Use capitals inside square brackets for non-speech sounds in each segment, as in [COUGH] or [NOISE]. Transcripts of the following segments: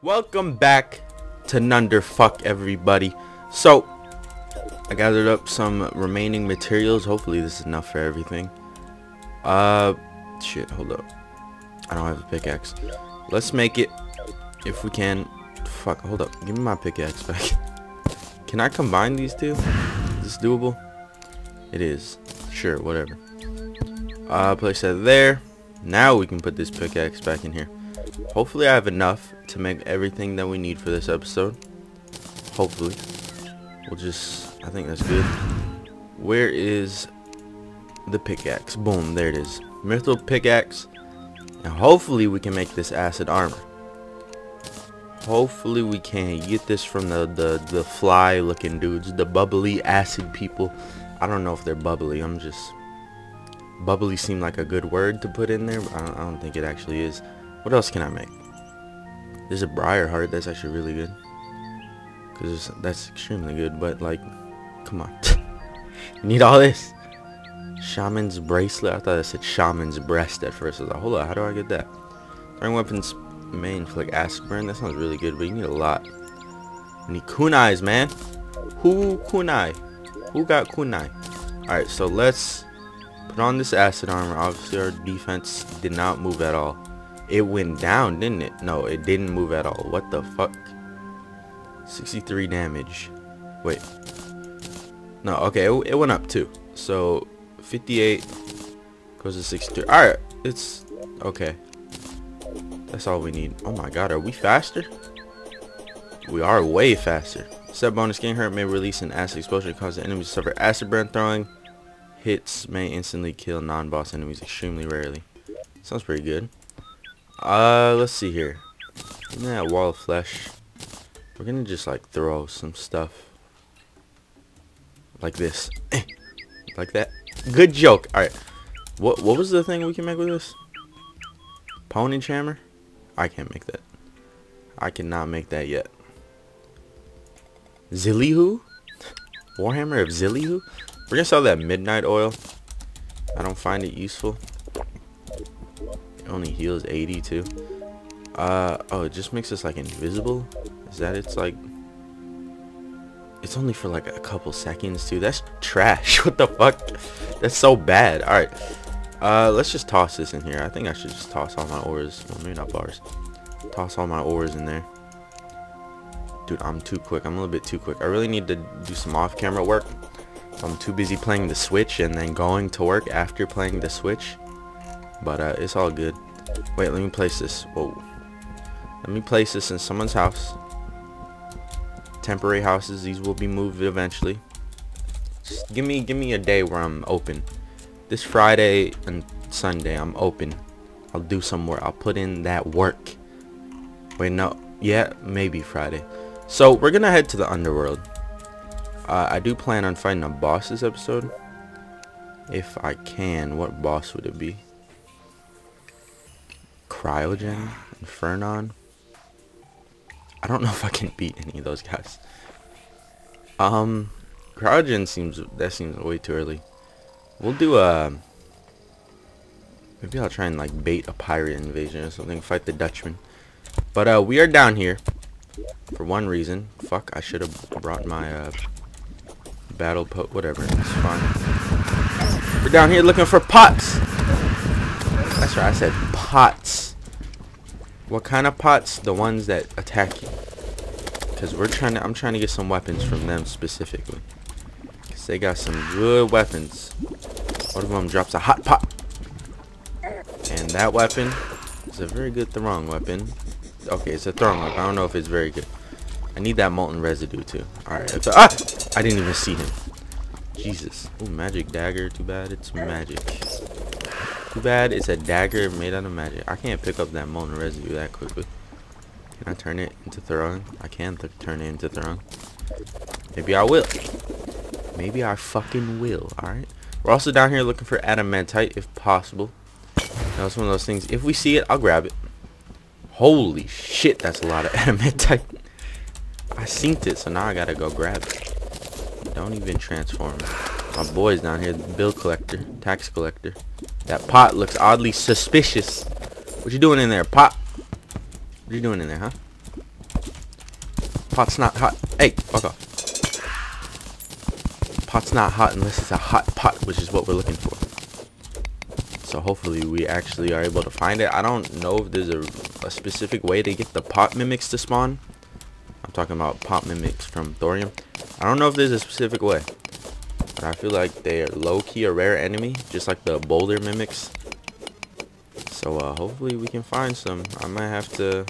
Welcome back to Nunderfuck everybody. So, I gathered up some remaining materials. Hopefully this is enough for everything. Uh, shit, hold up. I don't have a pickaxe. Let's make it, if we can. Fuck, hold up. Give me my pickaxe back. [LAUGHS] Can I combine these two? Is this doable? It is. Sure, whatever. Uh, place that there. Now we can put this pickaxe back in here. Hopefully I have enough to make everything that we need for this episode. Hopefully. We'll just, I think that's good. Where is the pickaxe? Boom, there it is. Mithril pickaxe. And hopefully we can make this acid armor. Hopefully we can get this from the, the, the fly looking dudes. The bubbly acid people. I don't know if they're bubbly. I'm just... Bubbly seemed like a good word to put in there. But I don't, I don't think it actually is. What else can I make? There's a briar heart. That's actually really good. Because that's extremely good. But like, come on. [LAUGHS] need all this. Shaman's bracelet. I thought I said shaman's breast at first. I was like, hold on. How do I get that? Throwing weapons main for like aspirin. That sounds really good. But you need a lot. You need kunais, man. Who kunai? Who got kunai? Alright, so let's put on this acid armor. Obviously our defense did not move at all. It went down, didn't it? No, it didn't move at all. What the fuck? 63 damage. Wait. No, okay, it, it went up too. So, 58 goes to 63. Alright, it's okay. That's all we need. Oh my god, are we faster? We are way faster. Set bonus getting hurt may release an acid explosion cause the enemy to suffer acid burn throwing. Hits may instantly kill non-boss enemies extremely rarely. Sounds pretty good. Uh, let's see here. In that wall of flesh, we're gonna just like throw some stuff like this, [COUGHS] like that. Good joke. All right. What what was the thing we can make with this? Pony hammer? I can't make that. I cannot make that yet. Zillihu? Warhammer of Zillihu? We're gonna sell that midnight oil. I don't find it useful only heals 80 too. Uh, oh, it just makes us like invisible. Is that it's like... It's only for like a couple seconds too. That's trash. [LAUGHS] what the fuck? That's so bad. Alright. Uh, let's just toss this in here. I think I should just toss all my ores. Well, maybe not bars. Toss all my ores in there. Dude, I'm too quick. I'm a little bit too quick. I really need to do some off-camera work. I'm too busy playing the Switch and then going to work after playing the Switch. But uh, it's all good. Wait, let me place this. Whoa. Let me place this in someone's house. Temporary houses. These will be moved eventually. Just give me, give me a day where I'm open. This Friday and Sunday, I'm open. I'll do some work. I'll put in that work. Wait, no. Yeah, maybe Friday. So, we're going to head to the underworld. Uh, I do plan on finding a boss this episode. If I can, what boss would it be? Cryogen, Infernon. I don't know if I can beat any of those guys. Um, Cryogen seems, that seems way too early. We'll do a, maybe I'll try and like bait a pirate invasion or something, fight the Dutchman. But uh, we are down here for one reason. Fuck, I should have brought my uh, battle pot, whatever, it's fine. We're down here looking for pots. That's right, I said pots. What kind of pots? The ones that attack you. Because we're trying to, I'm trying to get some weapons from them specifically. Because they got some good weapons. One of them drops a hot pot. And that weapon is a very good throwing weapon. Okay, it's a throwing weapon. I don't know if it's very good. I need that molten residue too. Alright. Ah! I didn't even see him. Jesus. Ooh, magic dagger. Too bad it's magic. Too bad it's a dagger made out of magic. I can't pick up that molten residue that quickly. Can I turn it into throwing? I can turn it into throwing. Maybe I will. Maybe I fucking will, alright? We're also down here looking for adamantite if possible. That's one of those things. If we see it, I'll grab it. Holy shit, that's a lot of [LAUGHS] adamantite. I synced it, so now I gotta go grab it. Don't even transform. My boy's down here, bill collector, tax collector. That pot looks oddly suspicious. What you doing in there, pot? What you doing in there, huh? Pot's not hot. Hey, fuck off. Pot's not hot unless it's a hot pot, which is what we're looking for. So hopefully we actually are able to find it. I don't know if there's a, a specific way to get the pot mimics to spawn. I'm talking about pot mimics from thorium. I don't know if there's a specific way. But I feel like they are low-key a rare enemy, just like the boulder mimics. So uh, hopefully we can find some. I might have to,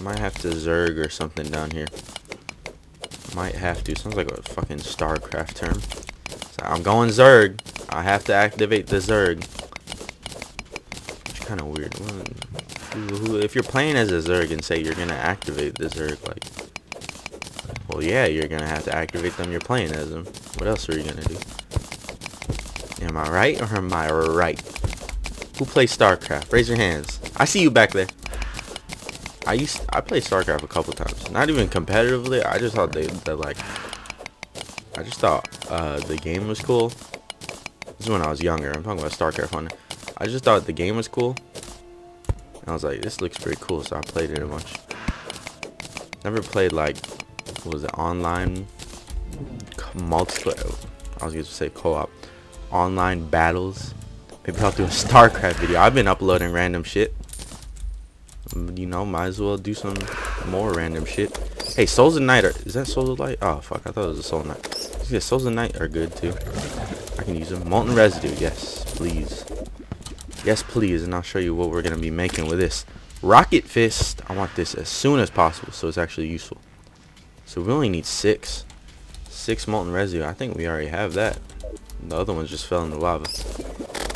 I might have to zerg or something down here. Might have to. Sounds like a fucking StarCraft term. So I'm going zerg. I have to activate the zerg. It's kind of weird. If you're playing as a zerg and say you're gonna activate the zerg, like yeah, you're gonna have to activate them. You're playing as them. What else are you gonna do? Am I right or am I right? Who plays StarCraft? Raise your hands. I see you back there. I used I played StarCraft a couple times. Not even competitively. I just thought they that like I just thought uh, the game was cool. This is when I was younger. I'm talking about StarCraft one. I just thought the game was cool. And I was like, this looks pretty cool, so I played it a bunch. Never played like was it online multiplayer I was gonna say co-op online battles. Maybe I'll do a StarCraft video. I've been uploading random shit. You know might as well do some more random shit. Hey Souls of Night are, is that Souls of Light? Oh fuck I thought it was a Soul Knight yeah Souls of Night are good too. I can use them. Molten Residue yes please. Yes please and I'll show you what we're gonna be making with this. Rocket Fist I want this as soon as possible so it's actually useful so we only need six. Six molten residue. I think we already have that. The other ones just fell in the lava.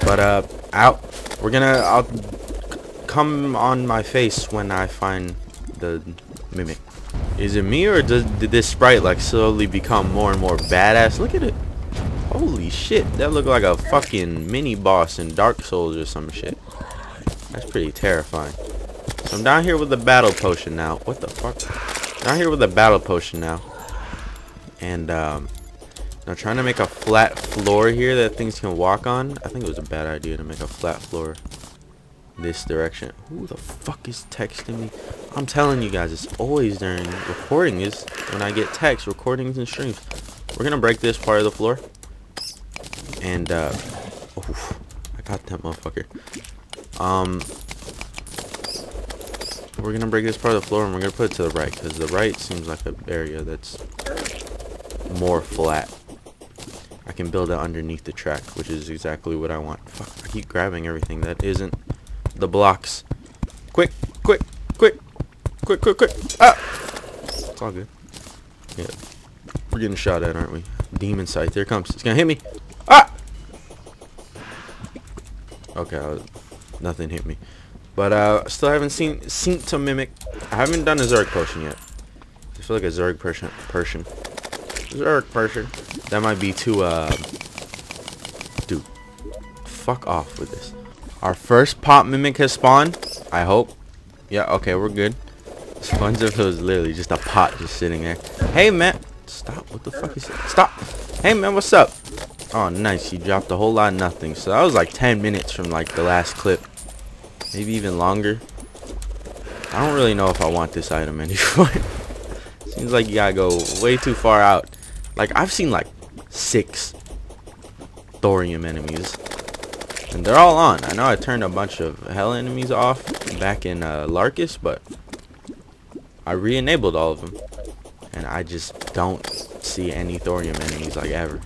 But uh, out. We're gonna. I'll come on my face when I find the mimic. Is it me or does, did this sprite like slowly become more and more badass? Look at it. Holy shit, that looked like a fucking mini boss in Dark Souls or some shit. That's pretty terrifying. So I'm down here with the battle potion now. What the fuck? Down here with a battle potion now. And um, I'm trying to make a flat floor here that things can walk on. I think it was a bad idea to make a flat floor this direction. Who the fuck is texting me? I'm telling you guys, it's always during recording is when I get text, recordings and streams. We're gonna break this part of the floor. And uh oof, I got that motherfucker. Um we're gonna break this part of the floor and we're gonna put it to the right because the right seems like an area that's more flat. I can build it underneath the track, which is exactly what I want. Fuck, I keep grabbing everything that isn't the blocks. Quick, quick, quick, quick, quick, quick. Ah! It's all good. Yeah. We're getting shot at, aren't we? Demon sight. There comes. It's gonna hit me. Ah! Okay, was, nothing hit me. But uh, still haven't seen seen to mimic. I haven't done a Zerg potion yet. I feel like a Zerg person. Person. Zerg person. That might be too. Uh, dude, fuck off with this. Our first pot mimic has spawned. I hope. Yeah. Okay, we're good. It's fun if it was literally just a pot just sitting there. Hey man, stop. What the fuck is it? Stop. Hey man, what's up? Oh, nice. You dropped a whole lot of nothing. So that was like 10 minutes from like the last clip. Maybe even longer. I don't really know if I want this item [LAUGHS] anymore. Seems like you gotta go way too far out. Like, I've seen like six thorium enemies. And they're all on. I know I turned a bunch of hell enemies off back in uh, Larkus, but I re-enabled all of them. And I just don't see any thorium enemies like ever.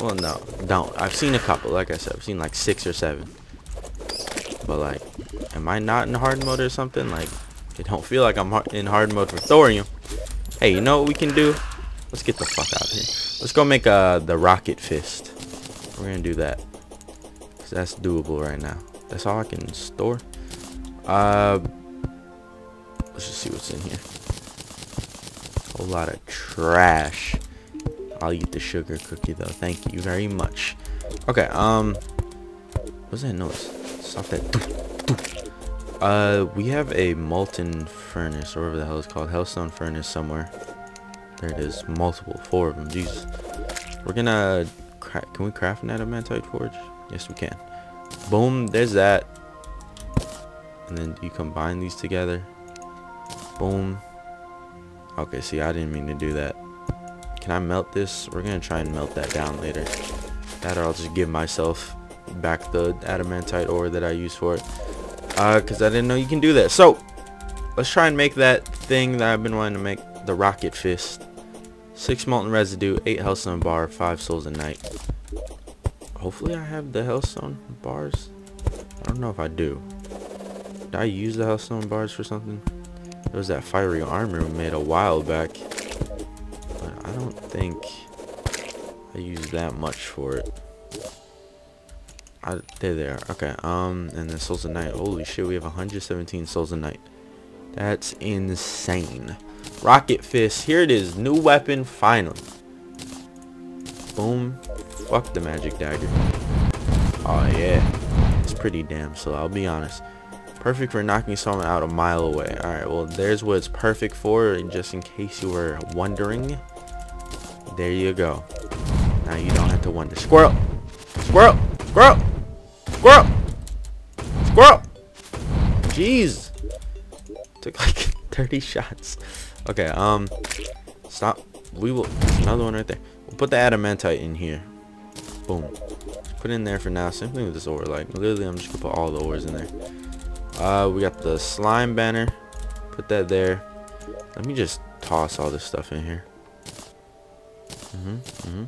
Well, no, don't. I've seen a couple, like I said. I've seen like six or seven. But like, am I not in hard mode or something? Like, it don't feel like I'm in hard mode for thorium. Hey, you know what we can do? Let's get the fuck out of here. Let's go make uh, the rocket fist. We're gonna do that. Cause that's doable right now. That's all I can store. Uh, let's just see what's in here. A lot of trash. I'll eat the sugar cookie though. Thank you very much. Okay, um, what's that noise? Stop that. Uh, we have a molten furnace, or whatever the hell it's called. Hellstone furnace somewhere. There it is. Multiple. Four of them. Jesus. We're gonna... Can we craft an adamantite forge? Yes, we can. Boom. There's that. And then you combine these together. Boom. Okay, see, I didn't mean to do that. Can I melt this? We're gonna try and melt that down later. That or I'll just give myself back the adamantite ore that I used for it. Uh, cause I didn't know you can do that. So, let's try and make that thing that I've been wanting to make, the rocket fist. Six molten residue, eight hellstone bar, five souls a night. Hopefully I have the hellstone bars. I don't know if I do. Did I use the hellstone bars for something? There was that fiery armor we made a while back. But I don't think I used that much for it. I, there they are. Okay, um, and then souls a night. Holy shit, we have 117 souls a night. That's insane. Rocket Fist. Here it is. New weapon, finally. Boom. Fuck the magic dagger. Oh, yeah. It's pretty damn slow, I'll be honest. Perfect for knocking someone out a mile away. Alright, well, there's what it's perfect for, just in case you were wondering. There you go. Now you don't have to wonder. Squirrel! Squirrel! Squirrel! Squirrel! Squirrel! Jeez! Took like [LAUGHS] 30 shots. Okay, um, stop. We will, another one right there. We'll put the adamantite in here. Boom. Put in there for now. Same thing with this ore. Like, literally, I'm just gonna put all the ores in there. Uh, we got the slime banner. Put that there. Let me just toss all this stuff in here. Mm-hmm, mm-hmm.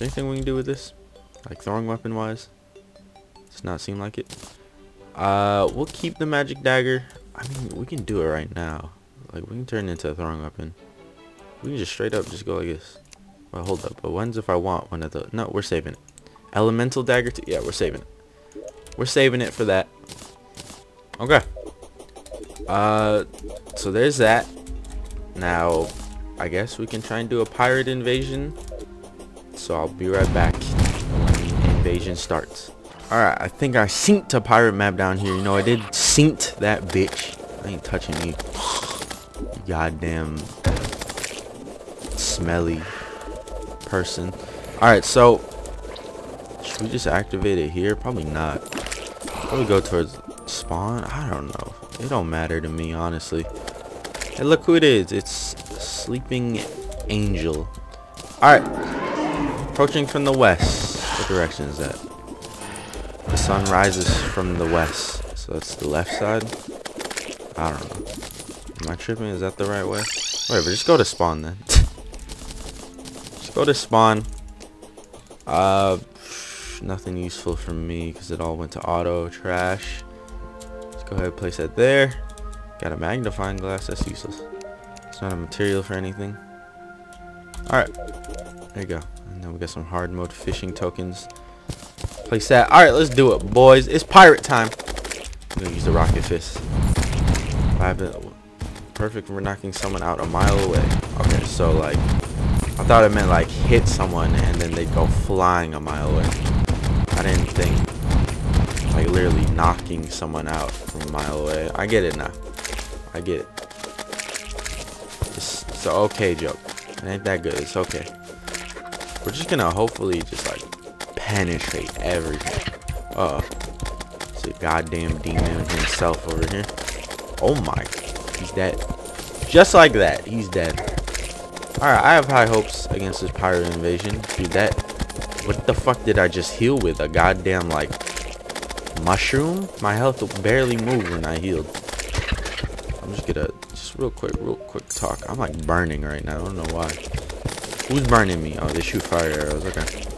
Anything we can do with this? Like, throwing weapon-wise? Does not seem like it. Uh, we'll keep the magic dagger. I mean, we can do it right now. Like, we can turn it into a throwing weapon. We can just straight up just go like this. Well, hold up. But when's if I want one of the... No, we're saving it. Elemental dagger? Yeah, we're saving it. We're saving it for that. Okay. Uh, so there's that. Now, I guess we can try and do a pirate invasion. So I'll be right back when the invasion starts. Alright, I think I synced a pirate map down here. You know, I did synced that bitch. I ain't touching you goddamn smelly person. Alright, so should we just activate it here? Probably not. Probably go towards spawn? I don't know. It don't matter to me, honestly. Hey, look who it is. It's Sleeping Angel. Alright. Approaching from the west. What direction is that? Sun rises from the west. So that's the left side? I don't know. Am I tripping? Is that the right way? Whatever, just go to spawn then. [LAUGHS] just go to spawn. Uh, nothing useful for me because it all went to auto trash. Let's go ahead and place that there. Got a magnifying glass. That's useless. It's not a material for anything. Alright. There you go. And then we got some hard mode fishing tokens. Place that. Alright, let's do it, boys. It's pirate time. I'm to use the rocket fist. I have it perfect for knocking someone out a mile away. Okay, so like, I thought it meant like hit someone and then they'd go flying a mile away. I didn't think like literally knocking someone out from a mile away. I get it now. I get it. It's, it's an okay joke. It ain't that good. It's okay. We're just gonna hopefully just like penetrate everything. Uh, it's a goddamn demon himself over here. Oh my He's dead. Just like that, he's dead. Alright, I have high hopes against this pirate invasion. Dude, that... What the fuck did I just heal with? A goddamn, like... Mushroom? My health barely moved when I healed. I'm just gonna... Just real quick, real quick talk. I'm, like, burning right now. I don't know why. Who's burning me? Oh, they shoot fire arrows. Okay.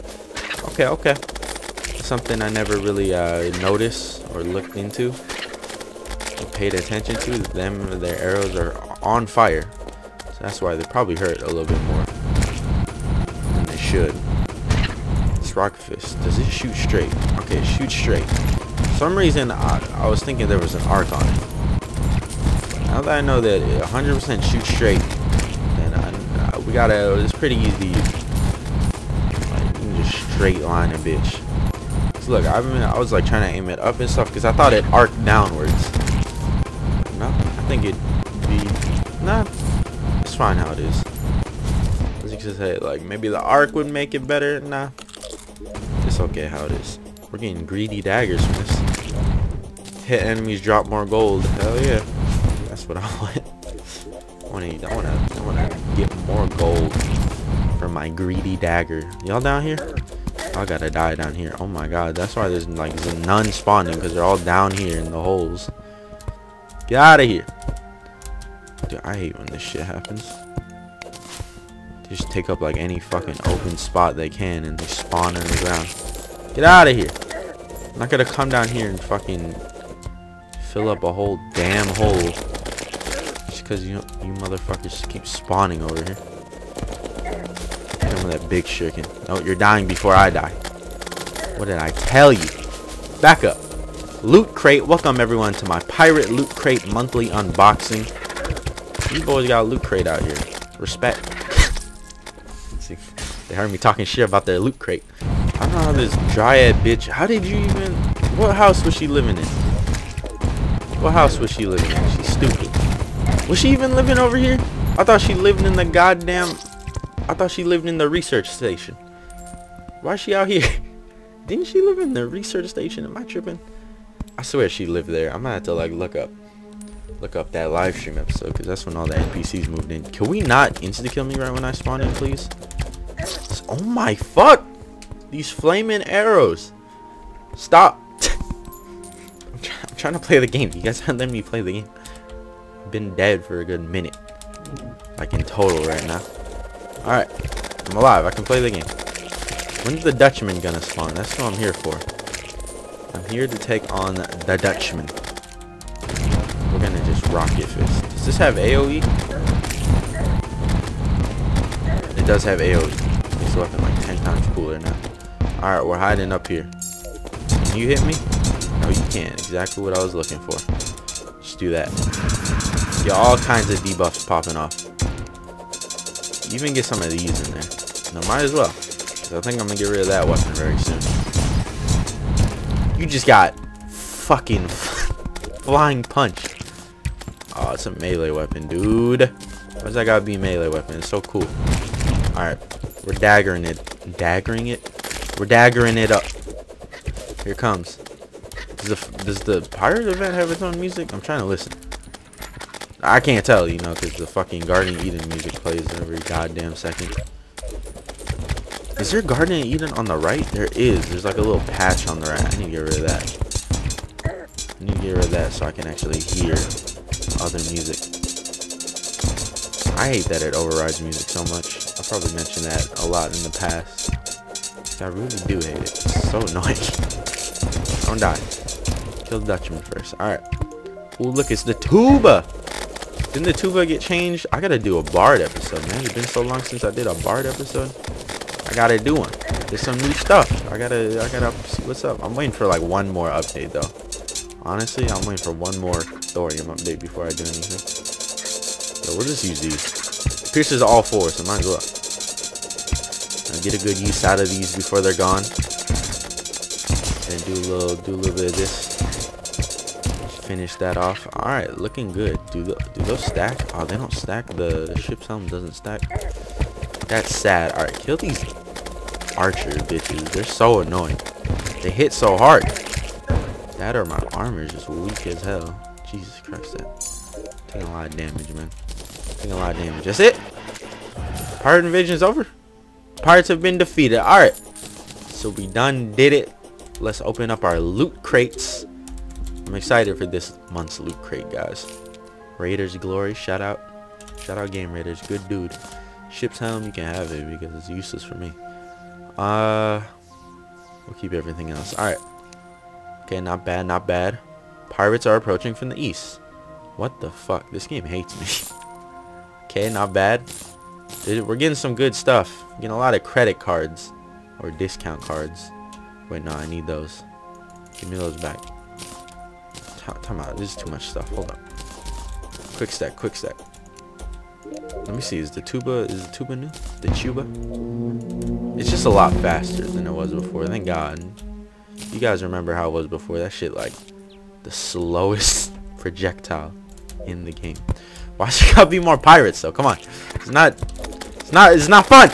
Okay, okay. Something I never really uh, noticed or looked into or paid attention to, them their arrows are on fire. So that's why they probably hurt a little bit more than they should. This rocket fist, does it shoot straight? Okay, shoot straight. For some reason, I, I was thinking there was an arc on it. Now that I know that 100% shoot straight, then I, uh, we gotta, it's pretty easy to use. Straight line a bitch. So look, I mean, I was like trying to aim it up and stuff because I thought it arced downwards. No, I think it'd be nah it's fine how it is. As you can say like maybe the arc would make it better nah. It's okay how it is. We're getting greedy daggers from this. Hit enemies drop more gold. Hell yeah. That's what [LAUGHS] I want. I wanna, I wanna, I wanna get more gold for my greedy dagger. Y'all down here? I gotta die down here. Oh my god, that's why there's like none spawning because they're all down here in the holes. Get out of here. Dude, I hate when this shit happens. They just take up like any fucking open spot they can and they spawn in the ground. Get out of here. I'm not gonna come down here and fucking fill up a whole damn hole. Just cause you you motherfuckers keep spawning over here. Him that big chicken. No, you're dying before I die. What did I tell you? Back up. Loot Crate. Welcome everyone to my Pirate Loot Crate monthly unboxing. You boys got Loot Crate out here. Respect. See, they heard me talking shit about their Loot Crate. I don't know how this dryad bitch. How did you even? What house was she living in? What house was she living in? She's stupid. Was she even living over here? I thought she lived in the goddamn. I thought she lived in the research station. Why is she out here? [LAUGHS] Didn't she live in the research station? Am I tripping? I swear she lived there. I'm gonna have to like look up look up that live stream episode because that's when all the NPCs moved in. Can we not insta kill me right when I spawn in, please? Oh my fuck! These flaming arrows. Stop. [LAUGHS] I'm, try I'm, trying to play the game. You guys [LAUGHS] aren't letting me play the game. I've been dead for a good minute. Like in total right now. Alright. I'm alive. I can play the game. When's the Dutchman gonna spawn? That's what I'm here for. I'm here to take on the Dutchman. We're gonna just rocket fist. Does this have AoE? It does have AoE. This weapon like 10 times cooler now. Alright, we're hiding up here. Can you hit me? No, you can't. Exactly what I was looking for. Just do that. Get all kinds of debuffs popping off. Even get some of these in there. No, might as well. I think I'm gonna get rid of that weapon very soon. You just got fucking [LAUGHS] flying punch. Oh, it's a melee weapon, dude. Why's that gotta be melee weapon? It's so cool. Alright, we're daggering it. Daggering it? We're daggering it up. Here comes. Does the, does the pirate event have its own music? I'm trying to listen. I can't tell, you know, because the fucking Garden Eden music plays every goddamn second. Is there Garden Eden on the right? There is. There's like a little patch on the right. I need to get rid of that. I need to get rid of that so I can actually hear other music. I hate that it overrides music so much. I probably mentioned that a lot in the past. I really do hate it. It's so [LAUGHS] annoying. Don't die. Kill the Dutchman first. Alright. Oh, look, it's the tuba. Didn't the tuba get changed? I gotta do a bard episode, man. It's been so long since I did a bard episode. I gotta do one. There's some new stuff. I gotta, I gotta see what's up. I'm waiting for like one more update though. Honestly, I'm waiting for one more thorium update before I do anything. So we'll just use these. Pierces all four, so might as well. Get a good use out of these before they're gone. And do a little, do a little bit of this. Finish that off. All right, looking good. Do the, do those stack? Oh, they don't stack. The, ship's helm doesn't stack. That's sad. Alright, kill these archer bitches. They're so annoying. They hit so hard. That or my armor is just weak as hell. Jesus Christ, that. Taking a lot of damage, man. Taking a lot of damage. That's it. Pirate invasion is over. Pirates have been defeated. Alright. So we done did it. Let's open up our loot crates. I'm excited for this month's loot crate, guys. Raiders Glory, shout out. Shout out Game Raiders. Good dude. Ship's helm, you can have it because it's useless for me. Uh, we'll keep everything else. Alright. Okay, not bad, not bad. Pirates are approaching from the east. What the fuck? This game hates me. [LAUGHS] okay, not bad. We're getting some good stuff. Getting a lot of credit cards. Or discount cards. Wait, no, I need those. Give me those back. Time out. This is too much stuff. Hold up. Quick stack, quick stack. Let me see. Is the tuba is the tuba new? The tuba? It's just a lot faster than it was before. Thank God. You guys remember how it was before? That shit like the slowest [LAUGHS] projectile in the game. Why should I be more pirates though? Come on. It's not. It's not. It's not fun.